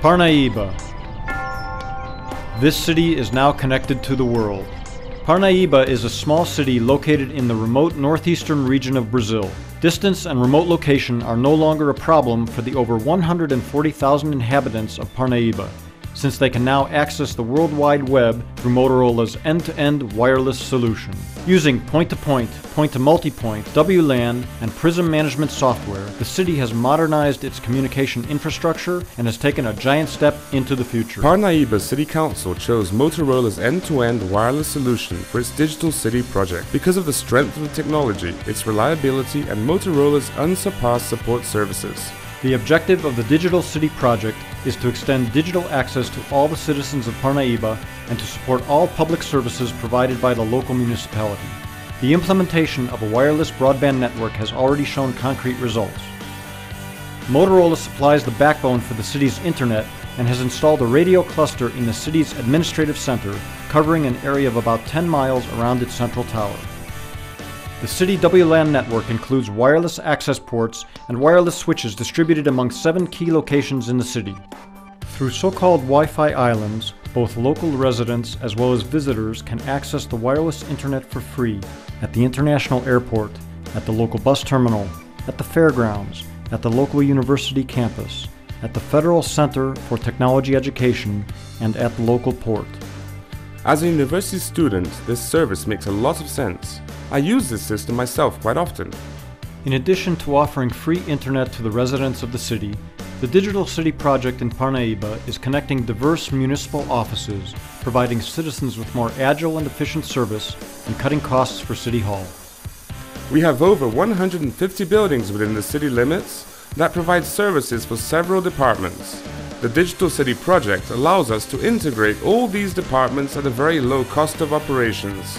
Parnaíba. This city is now connected to the world. Parnaíba is a small city located in the remote northeastern region of Brazil. Distance and remote location are no longer a problem for the over 140,000 inhabitants of Parnaíba since they can now access the World Wide Web through Motorola's end-to-end wireless solution. Using point-to-point, point-to-multipoint, WLAN, and Prizm management software, the city has modernized its communication infrastructure and has taken a giant step into the future. Parnaíba City Council chose Motorola's end-to-end wireless solution for its digital city project because of the strength of the technology, its reliability, and Motorola's unsurpassed support services. The objective of the Digital City project is to extend digital access to all the citizens of Parnaíba and to support all public services provided by the local municipality. The implementation of a wireless broadband network has already shown concrete results. Motorola supplies the backbone for the city's internet and has installed a radio cluster in the city's administrative center, covering an area of about 10 miles around its central tower. The City WLAN network includes wireless access ports and wireless switches distributed among seven key locations in the city. Through so-called Wi-Fi islands, both local residents as well as visitors can access the wireless internet for free at the international airport, at the local bus terminal, at the fairgrounds, at the local university campus, at the Federal Center for Technology Education, and at the local port. As a university student, this service makes a lot of sense. I use this system myself quite often. In addition to offering free internet to the residents of the city, the Digital City project in Parnaíba is connecting diverse municipal offices, providing citizens with more agile and efficient service and cutting costs for City Hall. We have over 150 buildings within the city limits that provide services for several departments. The Digital City project allows us to integrate all these departments at a very low cost of operations.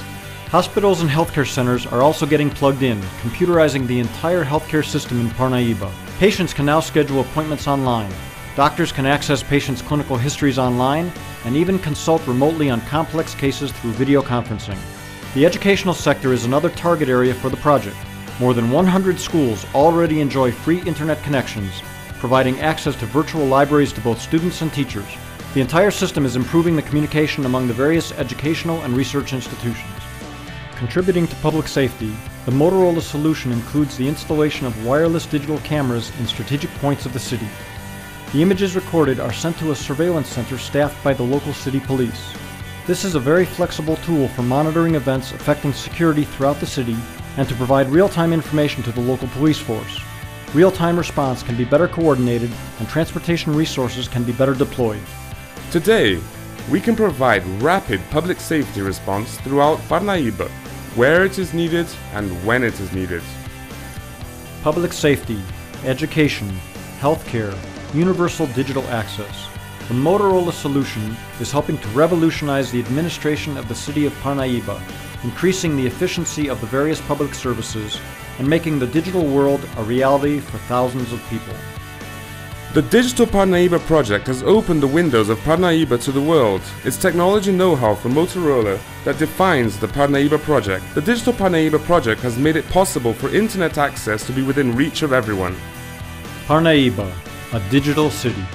Hospitals and healthcare centers are also getting plugged in, computerizing the entire healthcare system in Parnaíba. Patients can now schedule appointments online. Doctors can access patients' clinical histories online and even consult remotely on complex cases through video conferencing. The educational sector is another target area for the project. More than 100 schools already enjoy free internet connections, providing access to virtual libraries to both students and teachers. The entire system is improving the communication among the various educational and research institutions. Contributing to public safety, the Motorola solution includes the installation of wireless digital cameras in strategic points of the city. The images recorded are sent to a surveillance center staffed by the local city police. This is a very flexible tool for monitoring events affecting security throughout the city and to provide real-time information to the local police force. Real-time response can be better coordinated and transportation resources can be better deployed. Today, we can provide rapid public safety response throughout Parnaíba where it is needed and when it is needed. Public safety, education, healthcare, universal digital access. The Motorola solution is helping to revolutionize the administration of the city of Parnaíba, increasing the efficiency of the various public services and making the digital world a reality for thousands of people. The Digital Parnaíba project has opened the windows of Parnaíba to the world. Its technology know-how from Motorola that defines the Parnaíba project. The Digital Parnaíba project has made it possible for internet access to be within reach of everyone. Parnaíba, a digital city.